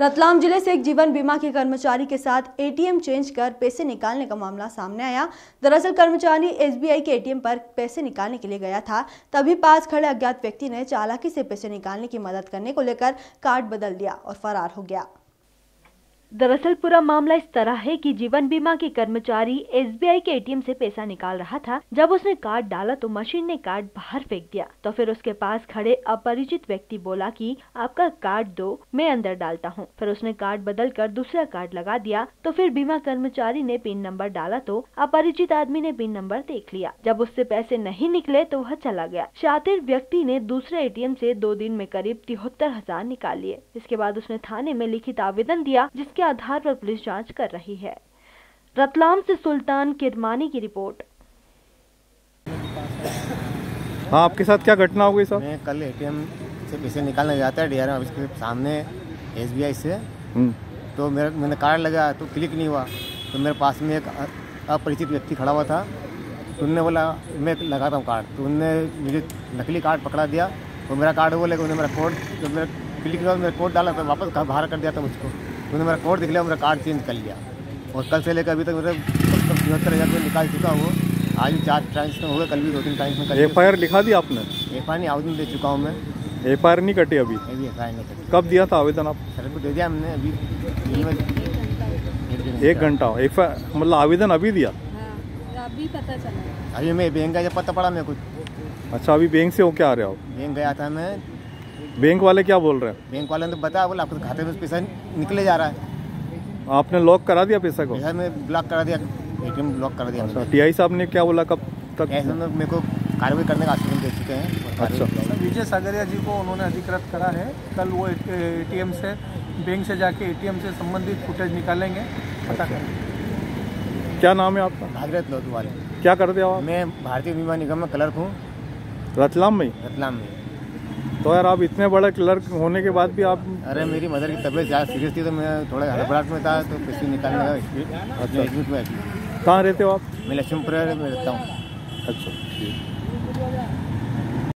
रतलाम ज़िले से एक जीवन बीमा के कर्मचारी के साथ एटीएम चेंज कर पैसे निकालने का मामला सामने आया। दरअसल कर्मचारी एसबीआई के एटीएम पर पैसे निकालने के लिए गया था। तभी पास खड़े अज्ञात व्यक्ति ने चालाकी से पैसे निकालने की मदद करने को लेकर कार्ड बदल दिया और फरार हो गया। दरअसल पूरा मामला इस तरह है कि जीवन बीमा के कर्मचारी एसबीआई के एटीएम से पैसा निकाल रहा था। जब उसने कार्ड डाला तो मशीन ने कार्ड बाहर फेंक दिया। तो फिर उसके पास खड़े अपरिचित व्यक्ति बोला कि, आपका कार्ड दो, मैं अंदर डालता हूँ। फिर उसने कार्ड बदल कर दूसरा कार्ड लगा दिया। तो फिर बीमा कर्मचारी ने पिन नंबर डाला तो अपरिचित आदमी ने पिन नंबर देख लिया। जब उससे पैसे नहीं निकले तो वह चला गया। शातिर व्यक्ति ने दूसरे एटीएम से दो दिन में करीब तिहत्तर हज़ार निकाल लिए। इसके बाद उसने थाने में लिखित आवेदन दिया, जिसके के आधार पर पुलिस जाँच कर रही है। रतलाम से सुल्तान किरमानी की रिपोर्ट। हाँ आपके साथ क्या घटना हो गई सर? मैं कल एटीएम से पैसे निकालने जाता है डीआरएम ऑफ़िस के सामने एसबीआई से। हम्म, तो मेरा मैंने कार्ड लगा तो क्लिक नहीं हुआ। तो मेरे पास में एक अपरिचित व्यक्ति खड़ा हुआ था। तो उनने बोला मैं लगाता हूँ कार्ड। तो उनने मुझे नकली कार्ड पकड़ा दिया। तो मेरा कार्ड वो लेकर उन्होंने मेरा कोड जब मेरा क्लिक हुआ मेरा कोड डाला तो वापस बाहर कर दिया था मुझको। उन्होंने मेरा कोड दिख लिया मेरा कार्ड चेंज कर लिया। और कल से लेकर अभी तक मेरे तिहत्तर हज़ार रुपये निकाल चुका हूँ। आज भी चार ट्रांजेक्शन हो गए कल भी दो तीन ट्रांजेक्शन एफ़ आई आर लिखा दिया आपने? एफ़ आई नहीं आवेदन दे चुका हूँ मैं। एफ़ आई आर नहीं कटी अभी? अभी एफ़ आई नहीं करी कब दिया था आवेदन आप? सर को दे दिया हमने अभी एक घंटा। एफ़ आई मतलब आवेदन अभी दिया? अभी पता चला। अभी मैं बैंक का जब पता पड़ा मैं कुछ अच्छा अभी बैंक से हो क्या आ रहे हो बैंक गया था मैं बैंक वाले क्या बोल रहे हैं? बैंक वाले ने तो बताया बोला आपके खाते में पैसा निकले जा रहा है। आपने लॉक करा दिया पैसा को? पैसा में ब्लॉक करा दिया एटीएम ब्लॉक कर दिया। अच्छा टी आई साहब ने क्या बोला कब तक? ऐसे में मेरे को कार्रवाई करने का आश्वासन दे चुके हैं। अच्छा। विजय सागरिया जी को उन्होंने अधिकृत करा है। कल वो एटीएम से बैंक से जाके एटीएम से संबंधित फुटेज निकालेंगे। पता करेंगे। क्या नाम है आपका? भागीरथ लोधू वाले क्या करते हो मैं भारतीय बीमा निगम में क्लर्क हूँ। रतलाम में? रतलाम में। तो यार आप इतने बड़े क्लर्क होने के बाद भी आप अरे मेरी मदर की तबीयत ज़्यादा सीरियस थी तो मैं थोड़ा हड़बड़ाहट में था तो पैसे निकालने का अच्छा। एडमिट में कहाँ रहते हो आप? मैं लक्ष्मीपुर में रहता हूँ। अच्छा